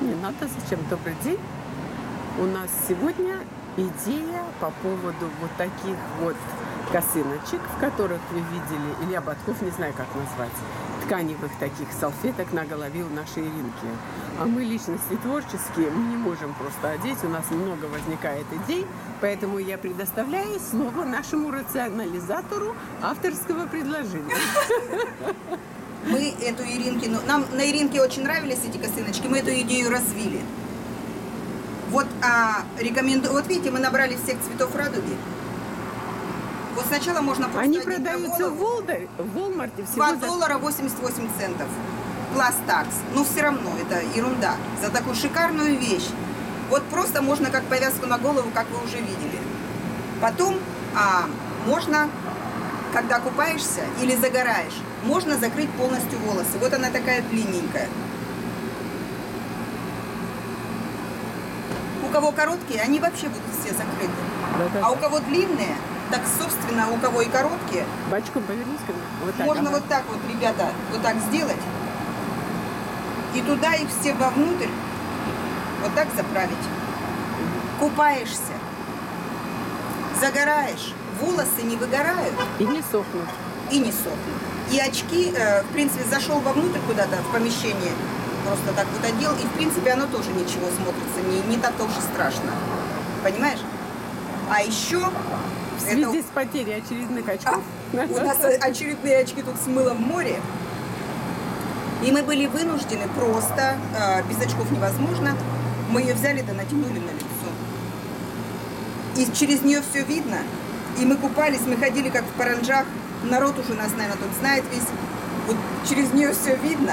Не надо, зачем? Добрый день. У нас сегодня идея по поводу вот таких вот косыночек, в которых вы видели, или ободков, не знаю, как назвать, тканевых таких салфеток на голове у нашей Иринки. А мы личности творческие, мы не можем просто одеть, у нас много возникает идей, поэтому я предоставляю слово нашему рационализатору авторского предложения. Мы эту Иринкину, нам на Иринке очень нравились эти косыночки, мы эту идею развили. Вот, а, рекомендую, вот видите, мы набрали всех цветов радуги. Вот сначала можно просто Они продаются в, Волмарте всего 2 за доллара 88 центов. Пластакс. Но все равно это ерунда. За такую шикарную вещь. Вот просто можно как повязку на голову, как вы уже видели. Потом а, можно, когда купаешься или загораешь, можно закрыть полностью волосы. Вот она такая длинненькая. У кого короткие, они вообще будут все закрыты. А у кого длинные, так собственно, у кого и короткие, Бачком повернись ко мне. Вот так, можно ага. вот так вот, ребята, вот так сделать. И туда их все вовнутрь вот так заправить. Купаешься, загораешь, волосы не выгорают И не сохнут. и не сохнут. И очки, э, в принципе, зашел вовнутрь куда-то в помещение, просто так вот одел, и в принципе оно тоже ничего смотрится, не, не так-то уж и страшно. Понимаешь? А еще В связи с потерей очередных очков. А, у нас очередные очки тут смыло в море. И мы были вынуждены просто, э, без очков невозможно, мы ее взяли да натянули на лицо. И через нее все видно. И мы купались, мы ходили как в паранджах. Народ уже нас, наверное, тут знает весь. Вот через нее все видно.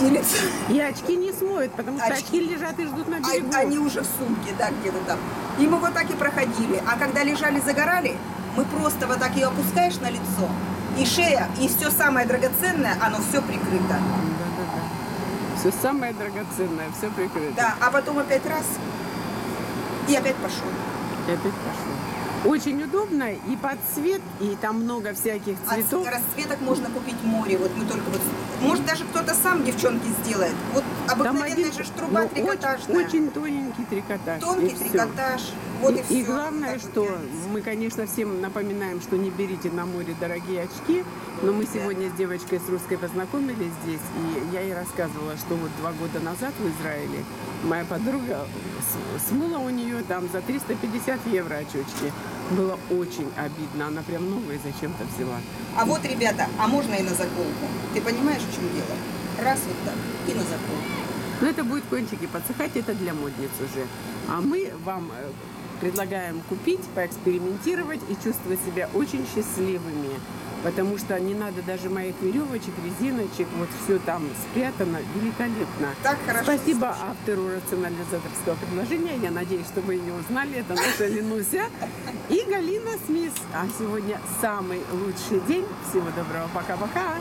И лицо, И очки не смоют, потому что Очки. очки лежат и ждут на берегу. а- они уже в сумке, да, где-то там. И мы вот так и проходили. А когда лежали, загорали, мы просто вот так ее опускаешь на лицо. И шея, и все самое драгоценное, оно все прикрыто. Да-да-да. Все самое драгоценное, все прикрыто. Да, а потом опять раз, и опять пошел. Опять пошло. Очень удобно и под цвет, и там много всяких От цветов. расцветок можно купить море. Вот мы только вот. Может, даже кто-то сам девчонки сделает. Вот Там обыкновенная один же труба ну, трикотажная. очень, очень тоненький трикотаж. Тонкий и всё. Вот и, и, и главное, что мы, конечно, всем напоминаем, что не берите на море дорогие очки, но мы сегодня с девочкой с русской познакомились здесь, и я ей рассказывала, что вот два года назад в Израиле моя подруга смыла у нее там за 350 евро очечки. Было очень обидно, она прям новые зачем-то взяла. А вот, ребята, а можно и на заколку. Ты понимаешь, в чем дело? Раз вот так и на заколку. Но это будет кончики подсыхать, это для модниц уже. А мы вам э, предлагаем купить, поэкспериментировать и чувствовать себя очень счастливыми. Потому что не надо даже моих веревочек, резиночек, вот все там спрятано великолепно. Так хорошо. Спасибо слушай. автору рационализаторского предложения. Я надеюсь, что вы ее узнали. Это наша Ленуся и Галина Смис. А сегодня самый лучший день. Всего доброго. Пока-пока.